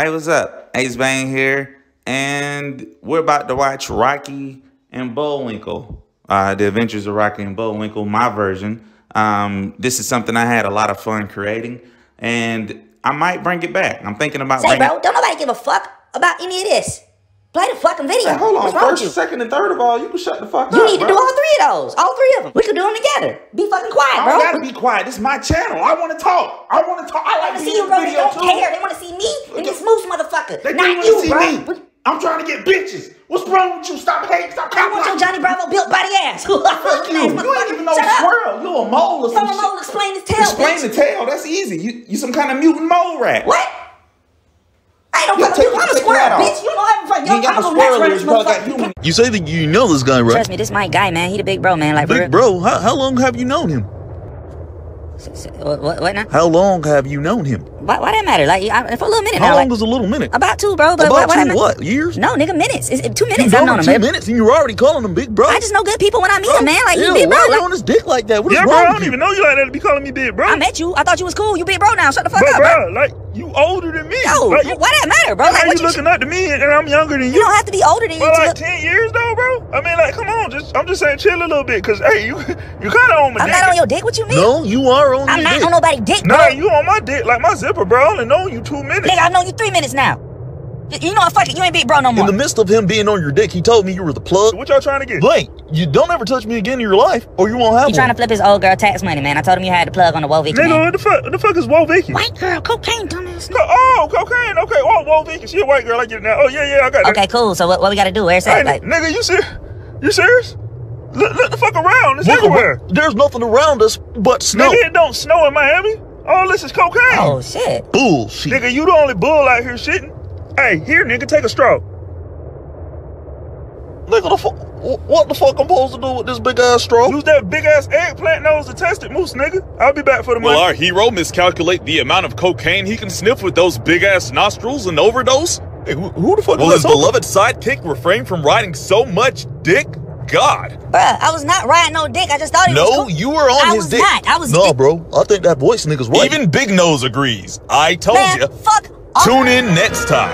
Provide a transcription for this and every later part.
Hey, what's up? Ace Vane here, and we're about to watch Rocky and Bullwinkle. Uh, the Adventures of Rocky and Bullwinkle, my version. Um, this is something I had a lot of fun creating, and I might bring it back. I'm thinking about Say, bringing. bro, don't nobody give a fuck about any of this. Play the fucking video. Hey, hold on. What's First, second, and third of all, you can shut the fuck You up. You need to bro. do all three of those. All three of them. We could do them together. Be fucking quiet, I bro. don't gotta be quiet. This is my channel. I want to talk. I want to talk. I I like to see you, bro. They don't too. care. They want to see me and this moose motherfucker. They Not you, see bro. me. I'm trying to get bitches. What's wrong with you? Stop hating. Stop I want your Johnny Bravo built body ass. Fuck you. You ain't even know Shut up. squirrel. You a mole or some From a mole, explain his tail. Explain bitch. the tail. That's easy. You you some kind of mutant mole rat. What? I Yeah, fucking take- I'm a take squirrel, that off. bitch. You know everything. You ain't got a squirrel natural ears. Got human. You say that you know this guy, right? Trust me, this my guy, man. He the big bro, man. Like. Big bro, how, how long have you known him? S- s- What, what, what now? How long have you known him? Why, why that matter? Like, I, for a little minute How now. long like, is a little minute? about two, bro. But About why, why two what? Years? No, nigga, minutes. It's, it's two minutes. know I've known him him. two man. minutes and you're already calling him big bro. I just know good people when I meet them, man. Like, Ew, you big bro. why are you Like, on his dick like that? What is Yeah, bro, wrong I don't you? even know you like that to be calling me big, bro. I met you. I thought you was cool. You big bro now. Shut the fuck but, up, bro. bro, like, you older than me. Yo, like, you, why that matter, bro? how Like, you what you, looking up to me and I'm younger than you you? don't have to be older than you Well, to like look. 10 years though, bro. I mean, like, come on, just I'm just saying, chill a little bit, cause hey, you you kind of on my I'm dick. not on your dick. What you mean? No, you are on I'm his not dick. on nobody's dick, bro. Nah, you on my dick, like my zipper, bro. I only know you two minutes. Nigga, I've known you three minutes now. Y- You know what? Fuck it. You ain't big bro no In the midst of him being on your dick, he told me you were the plug. What y'all trying to get? Blank, you don't ever touch me again in your life, or you won't have He trying to flip his old girl tax money, man. I told him you had the plug on the Wovic, Nigga, man. what the fuck? What the fuck is Whoa Vicky? White girl, cocaine, dumbass. Co- oh, cocaine. Okay, Whoa, Whoa She a white girl. I get it now. Oh yeah, yeah, I got that. Okay, cool. So what, what we gotta do? Where's Hey, that? Like, nigga, you serious? You serious? Look, look the fuck around. It's Look everywhere. around- There's nothing around us but snow. Nigga, it don't snow in Miami. All this is cocaine. oh shit. Bullshit. Nigga, you the only bull out here shitting. Hey, here, nigga, take a straw. Nigga, the fu- what the fuck I'm supposed to do with this big ass straw? Use that big ass eggplant nose to test it, moose, nigga. I'll be back for the Will money. our hero miscalculate the amount of cocaine he can sniff with those big ass nostrils and overdose? Hey, who, who the fuck Will his that beloved sidekick refrain from riding so much dick? God. Bruh, I was not riding no dick. I just thought he was No, cool. you were on I his was dick. not. I was No, dick- bro. I think that voice nigga's right. Even Big Nose agrees. I told Man, you. fuck off. Tune in next time.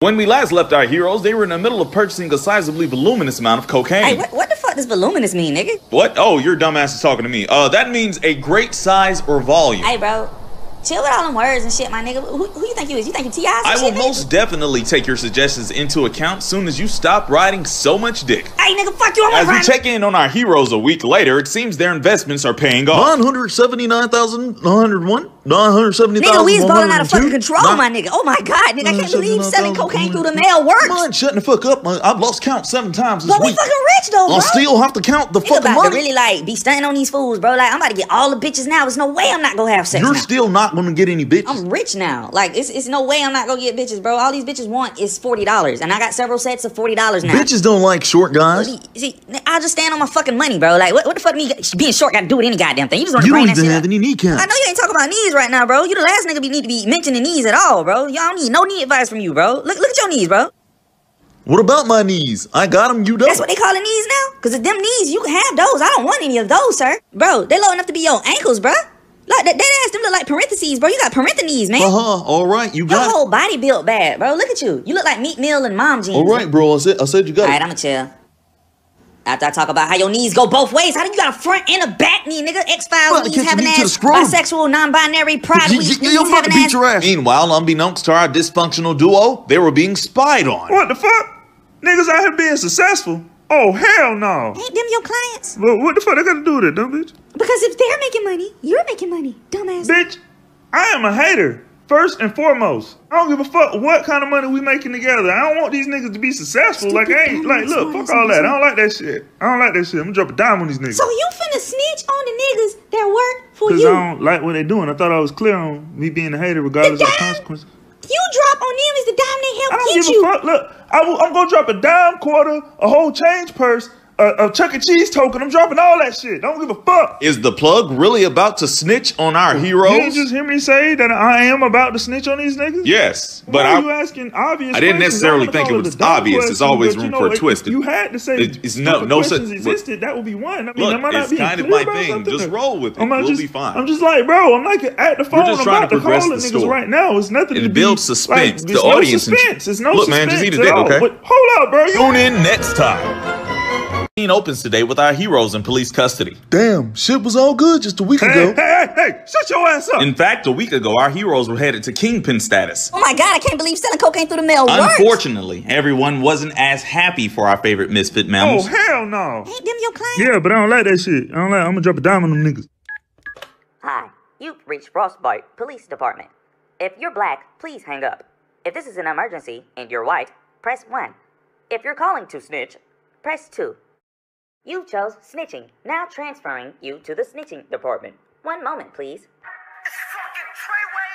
When we last left our heroes, they were in the middle of purchasing a sizably voluminous amount of cocaine. Hey, what, what the fuck does voluminous mean, nigga? What? Oh, your dumbass is talking to me. Uh, that means a great size or volume. Hey, bro. Chill with all them words and shit, my nigga. Who, who you think you is? You think you T.I. I will shit, nigga? most definitely take your suggestions into account soon as you stop riding so much dick. Hey, nigga, fuck you. I'm As we riding. check in on our heroes a week later, it seems their investments are paying off. 979,901? 970,000. Nigga, we is balling out of fucking control, my nigga. Oh my god, nigga, I can't believe selling cocaine through the mail works. Mind shutting the fuck up. man. I've lost count seven times this But we fucking rich though, bro. I'll still have to count the Nigga fucking about to really like be stunting on these fools, bro. Like I'm about to get all the bitches now. There's no way I'm not gonna have sex You're now. still not going to get any bitches. I'm rich now. Like it's it's no way I'm not gonna get bitches, bro. All these bitches want is forty dollars, and I got several sets of forty dollars now. Bitches don't like short guys. See, see, I just stand on my fucking money, bro. Like, what, what the fuck me being short got to do with any goddamn thing? You just want to You don't even have up. any kneecaps. I know you ain't talking about knees right now, bro. You the last nigga be need to be mentioning knees at all, bro. Y'all need no knee advice from you, bro. Look, look at your knees, bro. What about my knees? I got them, you don't. That's what they calling knees now. Cause of them knees, you can have those. I don't want any of those, sir. Bro, they low enough to be your ankles, bro. Like that, that ass them look like parentheses, bro. You got parentheses, man. Uh-huh. All right, you Your got it. whole body built bad, bro. Look at you. You look like Meat Meal and Mom jeans. All right, bro. I said, I said you got All it. right, I'ma chill. After I talk about how your knees go both ways, how do you got a front and a back knee, nigga? X Files Well, knees catch having me to the ass, bisexual, non-binary, pride You- week you- knees You're having beat ass. your ass. Meanwhile, unbeknownst to our dysfunctional duo, they were being spied on. What the fuck? Niggas out here being successful? Oh, hell no. Ain't them your clients? But what the fuck they got to do with it, dumb bitch? Because if they're making money, you're making money, dumbass. Bitch, I am a hater. First and foremost, I don't give a fuck what kind of money we making together. I don't want these niggas to be successful. Like I ain't like, look, fuck all that. I don't like that shit. I don't like that shit. I'm gonna drop a dime on these niggas. So you finna snitch on the niggas that work for you? Cause? I don't like what they doing. I thought I was clear on me being a hater regardless of the consequences. You drop on them is the dime they I help don't get give you. a fuck. Look, I will, I'm gonna drop a dime quarter, a whole change purse, a, a Chuck E. Cheese token. I'm dropping all that shit. Don't give a fuck. Is the plug really about to snitch on our You heroes? didn't just hear me say that I am about to snitch on these niggas? yes, Why but are you I. asking obvious I didn't necessarily think it was obvious. It's always but, you room know, for a twist. You had to say It- it's no- no such- existed. That would be one. I mean, Look, am I not it's being kind of my thing. something? Just roll with it. I'm We'll just, be fine. I'm just like, bro, I'm like at the phone. just I'm trying to about to progress call the niggas story. right now. It's nothing. It builds suspense. The it's audience No suspense. It's no Look, man, just eat a dick, okay? Hold up, bro. Tune in next time. Scene opens today with our heroes in police custody. Damn, shit was all good just a week Hey, ago. hey, hey, hey! Shut your ass up. In fact, a week ago, our heroes were headed to kingpin status. Oh my god, I can't believe selling cocaine through the mail works. Unfortunately, everyone wasn't as happy for our favorite misfit mammals. oh hell no. Ain't them your client? Yeah, but I don't like that shit. I don't like. I'm gonna drop a dime on them niggas. Hi, you've reached Frostbite Police Department. If you're black, please hang up. If this is an emergency and you're white, press 1. If you're calling to snitch, press 2. You chose snitching. Now transferring you to the snitching department. One moment, please. It's fucking Treyway,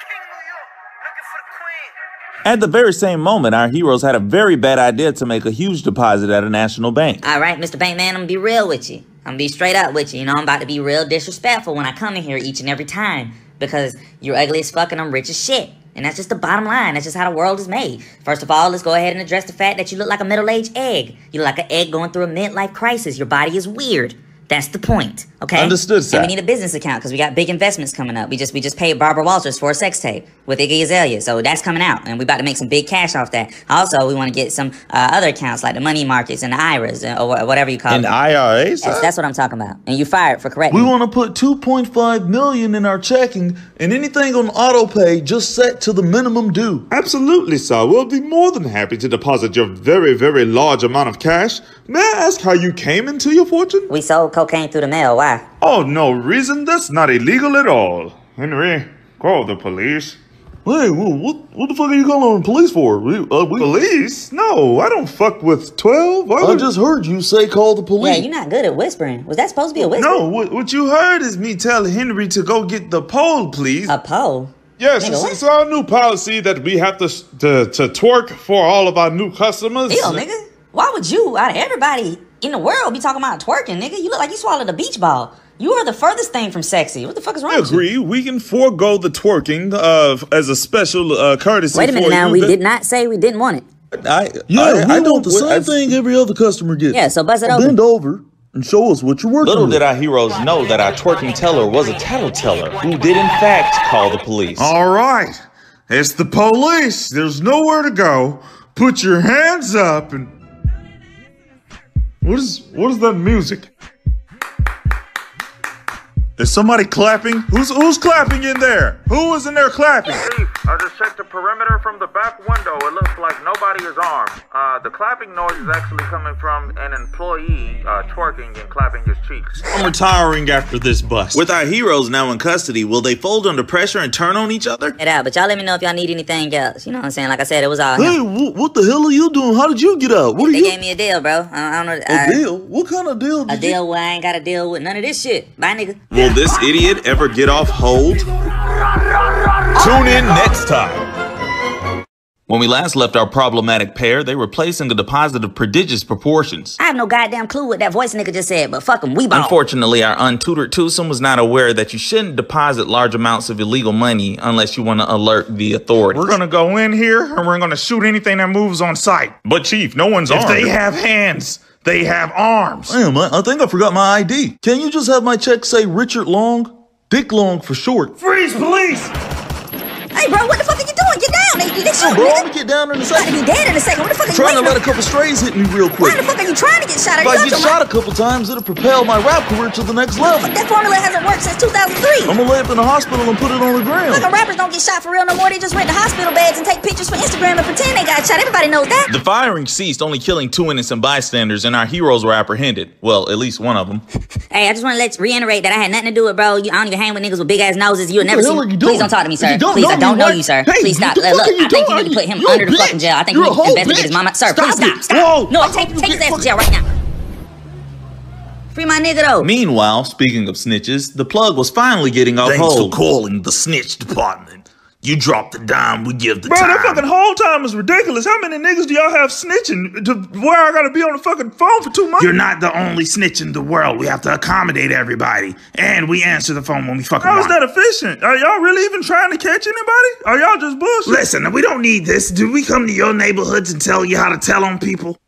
King New York, looking for the queen. At the very same moment, our heroes had a very bad idea to make a huge deposit at a national bank. All right, Mr. Bankman, I'm gonna be real with you. I'm gonna be straight up with you. You know, I'm about to be real disrespectful when I come in here each and every time because you're ugly as fuck and I'm rich as shit. And that's just the bottom line. That's just how the world is made. First of all, let's go ahead and address the fact that you look like a middle-aged egg. You look like an egg going through a midlife crisis. Your body is weird. That's the point. Okay. Understood, sir. And we need a business account because we got big investments coming up. We just we just paid Barbara Walters for a sex tape with Iggy Azalea, so that's coming out, and we about to make some big cash off that. Also, we want to get some uh, other accounts like the money markets and the IRAs or whatever you call it. An them. IRA, That's, sir? that's what I'm talking about. And you fired for correcting. We want to put 2.5 million in our checking and anything on auto pay just set to the minimum due. Absolutely, sir. We'll be more than happy to deposit your very, very large amount of cash. May I ask how you came into your fortune? We sold cocaine through the mail. Why? Oh, no reason. That's not illegal at all. Henry, call the police. Hey, what, what the fuck are you calling the police for? We, uh, we, Police? No, I don't fuck with 12. Why I just heard you say call the Yeah, police. you're not good at whispering. Was that supposed to be a whisper? No, what, what you heard is me tell Henry to go get the pole, please. A pole. yes, nigga, it's, what? it's our new policy that we have to, to to twerk for all of our new customers. Ew, nigga. Why would you, out of everybody in the world, be talking about twerking, nigga? You look like you swallowed a beach ball. You are the furthest thing from sexy. What the fuck is wrong I with you? agree. We can forego the twerking uh, as a special uh, courtesy. Wait a minute for now. you We that- did not say we didn't want it. I, yeah, I, we I want don't the same I- thing every other customer gets. Yeah, so buzz it over. Bend over and show us what you're working Little with. did our heroes know that our twerking teller was a tattleteller who did in fact call the police. All right, it's the police. There's nowhere to go. Put your hands up and. What is what is that music? Is somebody clapping? Who's who's clapping in there? Who is in there clapping? Chief, I just checked the perimeter from the back window. It looks like nobody is armed. Uh, the clapping noise is actually coming from an employee uh, twerking and clapping his cheeks. I'm retiring after this bust. With our heroes now in custody, will they fold under pressure and turn on each other? It out, but y'all let me know if y'all need anything else. You know what I'm saying? Like I said, it was all. Hey, wh- what the hell are you doing? How did you get out? What are They you? gave me a deal, bro. I, I don't know. a I- deal? What kind of deal? A Did you- deal where I ain't got to deal with none of this shit. Bye, nigga. Will this idiot ever get off hold? Tune in next time. When we last left our problematic pair, they were placing a deposit of prodigious proportions. I have no goddamn clue what that voice nigga just said, but fuck him, we ball. Unfortunately, our untutored twosome was not aware that you shouldn't deposit large amounts of illegal money unless you want to alert the authorities. We're gonna go in here and we're gonna shoot anything that moves on sight. but chief, no one's If armed. they have hands, they have arms. Damn, I, I think I forgot my ID. Can you just have my check say Richard Long? Dick Long for short. Freeze, police! Hey, bro, what the fuck are you doing? Get down. They, they shooting, Bro, I'm gonna get down in a You about to be dead in a second. What the fuck are you Trying to let a couple strays hit me real quick. Why the fuck are you trying to get shot? If you I get shot a couple times, it'll propel my rap career to the next level. That formula hasn't worked since 2003. I'm gonna lay up in the hospital and put it on the ground. Fucking rappers don't get shot for real no more. They just rent the hospital beds and take pictures for Instagram and pretend they got shot. Everybody knows that. The firing ceased, only killing two innocent bystanders, and our heroes were apprehended. Well, at least one of them. Hey, I just want to let reiterate that I had nothing to do with bro. You, I don't even hang with niggas with big ass noses. You'll never the see. hell are you Please don't talk to me, sir. don't Please, I don't me, know what- you, sir. Hey, please stop. Look, fuck are you I think you doing? need to put him under the fucking jail. I think You're you a need to investigate his bitch. mama. Sir, Stop please stop. Stop. Whoa. No, take, take his ass to jail right now. Free my nigga though. Meanwhile, speaking of snitches, the plug was finally getting off hold. for calling the snitch department. You drop the dime, we give the Bro, time. that fucking whole time is ridiculous. How many niggas do y'all have snitching to where I gotta be on the fucking phone for two months? You're not the only snitch in the world. We have to accommodate everybody. And we answer the phone when we fucking How is want. that efficient? Are y'all really even trying to catch anybody? Are y'all just bullshit? Listen, we don't need this. Do we come to your neighborhoods and tell you how to tell on people?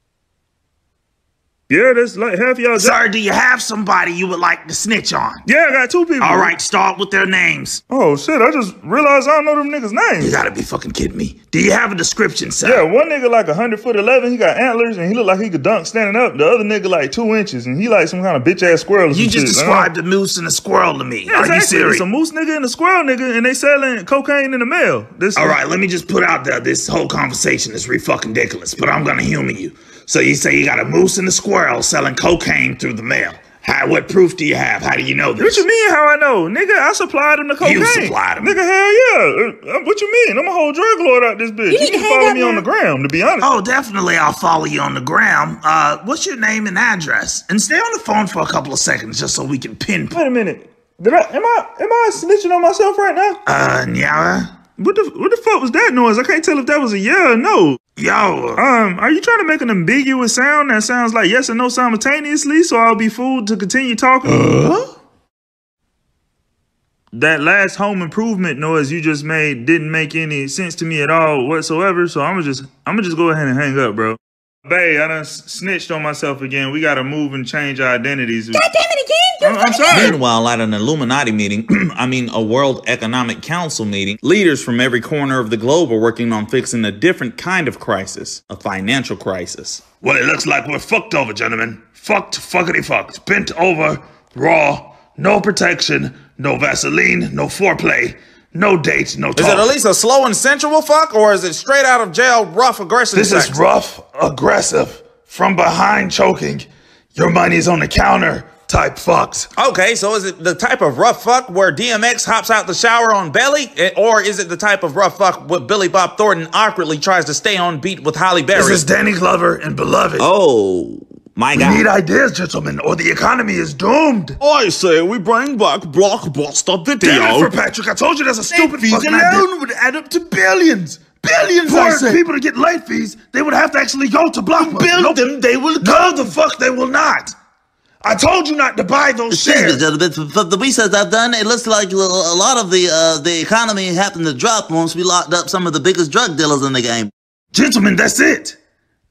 Yeah, that's like half y'all. Sir, do you have somebody you would like to snitch on? Yeah, I got two people. All right, start with their names. Oh shit! I just realized I don't know them niggas' names. You gotta be fucking kidding me. Do you have a description, sir? Yeah, one nigga like a hundred foot eleven. He got antlers and he look like he could dunk standing up. The other nigga like two inches and he like some kind of bitch ass squirrel. Or You just shit. described a moose and a squirrel to me. Yeah, Are you serious? It's a moose nigga and a squirrel nigga, and they selling cocaine in the mail. This All right, let me just put out there this whole conversation is re fucking ridiculous, but I'm gonna humor you. So you say you got a moose and a squirrel selling cocaine through the mail. How, what proof do you have? How do you know this? What you mean? How I know, nigga? I supplied him the cocaine. You supplied him. nigga. Hell yeah. Uh, What you mean? I'm a whole drug lord out this bitch. You You need need to to follow up me on the gram. To be honest. Oh, definitely I'll follow you on the gram. Uh, what's your name and address? And stay on the phone for a couple of seconds just so we can pinpoint. Wait a minute. Did I? Am I? Am I snitching on myself right now? Uh, yeah. What the? What the fuck was that noise? I can't tell if that was a yeah or no. Yo, Um, are you trying to make an ambiguous sound that sounds like yes and no simultaneously, so I'll be fooled to continue talking? That last home improvement noise you just made didn't make any sense to me at all whatsoever. So I'm gonna just, I'm gonna just go ahead and hang up, bro. Babe, I done s- snitched on myself again. We gotta move and change our identities. God damn it again! I'm, I'm sorry. Meanwhile, at an Illuminati meeting, I mean a World Economic Council meeting, leaders from every corner of the globe are working on fixing a different kind of crisis, a financial crisis. well, it looks like we're fucked over, gentlemen. Fucked, fuckity fucked. Bent over, raw, no protection, no Vaseline, no foreplay, no dates, no Is it at least a slow and sensual fuck, or is it straight out of jail, rough, aggressive This sex? is rough, aggressive, from behind choking. Your money's on the counter type fucks. Okay, so is it the type of rough fuck where DMX hops out the shower on belly, Eh, or is it the type of rough fuck where Billy Bob Thornton awkwardly tries to stay on beat with Halle Berry? This is Danny Glover and Beloved. oh my God. we need ideas, gentlemen, or the economy is doomed. I say we bring back Blockbuster Video. Damn it, for Patrick, I told you that's a stupid fucking alone idea. would add up to billions. Billions, I For people to get late fees, they would have to actually go to Blockbuster. build Nope. them, they will No, the fuck they will not. I told you not to buy those Excuse shares. gentlemen. From the research I've done, it looks like a a lot of the uh, the economy happened to drop once we locked up some of the biggest drug dealers in the game. Gentlemen, that's it.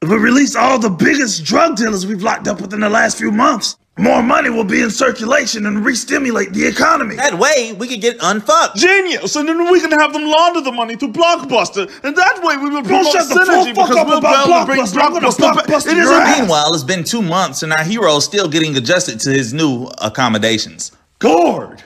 If we release all the biggest drug dealers we've locked up within the last few months, more money will be in circulation and re-stimulate the economy. That way we could get unfucked. Genius, and then we can have them launder the money to Blockbuster, and that way we will promote shut the synergy full fuck because up we'll be about able to bring Blockbuster. Gonna Blockbuster. back. Blockbuster It is your a ass. Meanwhile, it's been two months and our hero is still getting adjusted to his new accommodations. Guard!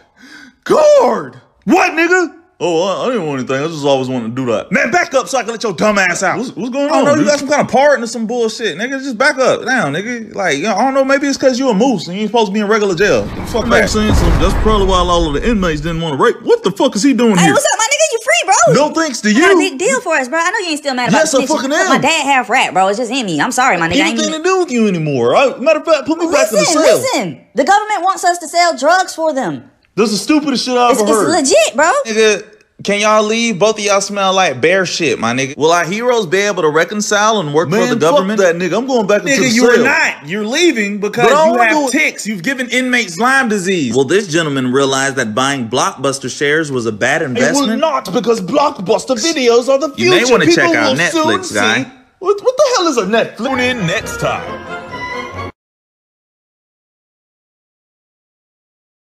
Guard! What, nigga? Oh, I, I didn't want anything. I just always wanted to do that. Man, back up so I can let your dumb ass out. What's, what's going on? I don't on? know, you got some kind of part into some bullshit, nigga. Just back up down, nigga. Like, you know, I don't know, maybe it's because you a moose and you ain't supposed to be in regular jail. Fuck That back. makes sense. That's probably why all of the inmates didn't want to rape. What the fuck is he doing Hey, here? what's up, my nigga? You free, bro? No thanks to I got a you. big deal for us, bro. I know you ain't still mad about Yes, the I fucking am. My dad half rap, bro. It's just in me. I'm sorry, my nigga. I ain't Anything mean to do with you anymore. I, matter of fact, put me back in the Listen, cell. listen. The government wants us to sell drugs for them. That's the stupidest shit I It's, ever it's heard. legit, bro. Nigga, can y'all leave? Both of y'all smell like bear shit, my nigga. Will our heroes be able to reconcile and work Man, for the government? fuck that nigga. I'm going back into Nigga, the you're cell. not. You're leaving because But I you wanna have go- ticks. You've given inmates Lyme disease. Well, this gentleman realized that buying Blockbuster shares was a bad investment. It will investment. not because Blockbuster videos are the future. You may wanna check People out will Netflix, soon guy. see- What, what the hell is a Netflix? Tune in next time